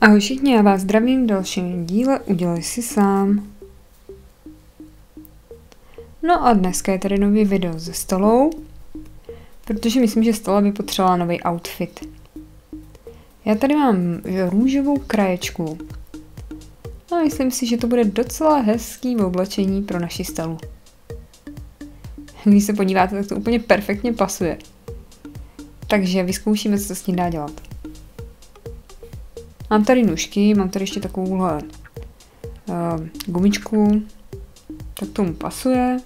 Ahoj všichni, já vás zdravím v dalším díle Udělej si sám. No a dneska je tady nový video ze stolou, protože myslím, že stola by potřebovala nový outfit. Já tady mám růžovou kraječku a myslím si, že to bude docela hezký v oblečení pro naši stolu. Když se podíváte, tak to úplně perfektně pasuje. Takže vyzkoušíme, co se s ní dá dělat. Mám tady nůžky, mám tady ještě takovouhle uh, gumičku, tak tomu pasuje.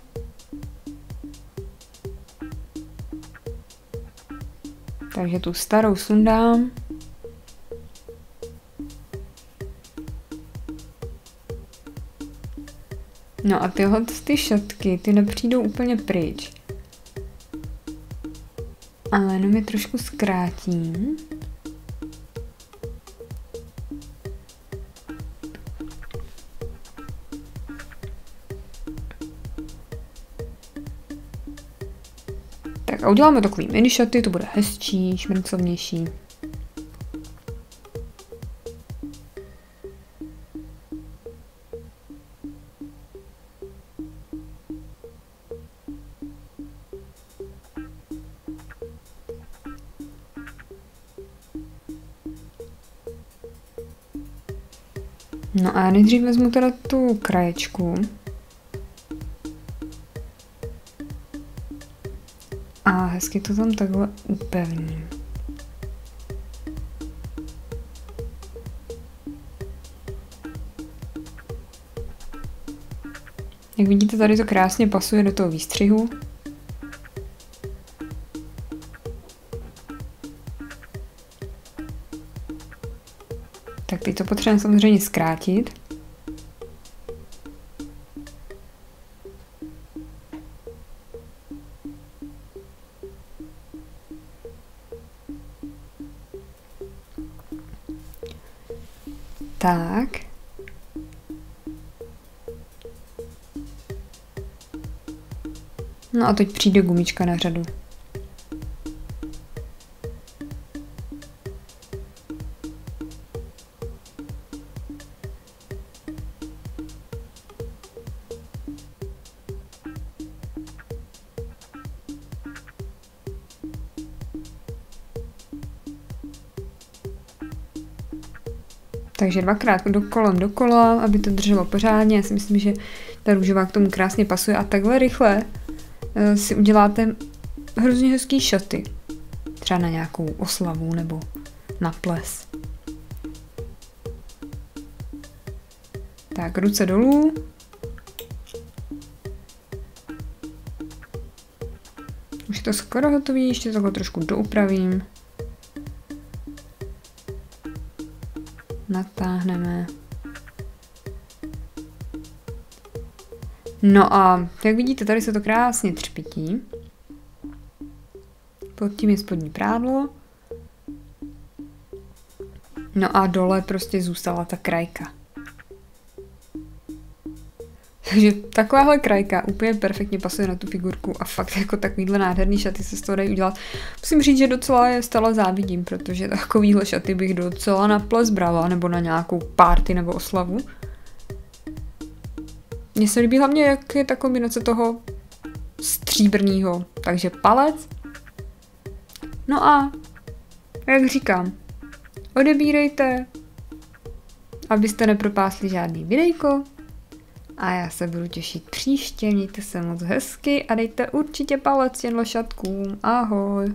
Takže tu starou sundám. No a tyhle ty šatky, ty nepřijdou úplně pryč. Ale jenom je trošku zkrátím. Tak a uděláme takový mini šaty, to bude hezčí, šmrncovnější. No a nejdřív vezmu teda tu kraječku. A hezky to tam takhle upevním. Jak vidíte, tady to krásně pasuje do toho výstřihu. Tak teď to potřebujeme samozřejmě zkrátit. Tak. No a teď přijde gumička na řadu. Takže dvakrát do dokola, aby to drželo pořádně. Já si myslím, že ta růžová k tomu krásně pasuje a takhle rychle uh, si uděláte hrozně hezký šaty. Třeba na nějakou oslavu nebo na ples. Tak, ruce dolů. Už je to skoro hotový, ještě tohle trošku doupravím. Natáhneme. No a jak vidíte, tady se to krásně třpití. Pod tím je spodní prádlo. No a dole prostě zůstala ta krajka. Takže takováhle krajka úplně perfektně pasuje na tu figurku a fakt jako takovýhle nádherný šaty se z toho dají udělat. Musím říct, že docela je stále závidím, protože takovýhle šaty bych docela na ples brala nebo na nějakou party nebo oslavu. Mně se líbí hlavně, jak je ta kombinace toho stříbrného. Takže palec. No a jak říkám, odebírejte, abyste nepropásli žádný videjko, a já se budu těšit příště, mějte se moc hezky a dejte určitě palec těm šatkům. Ahoj!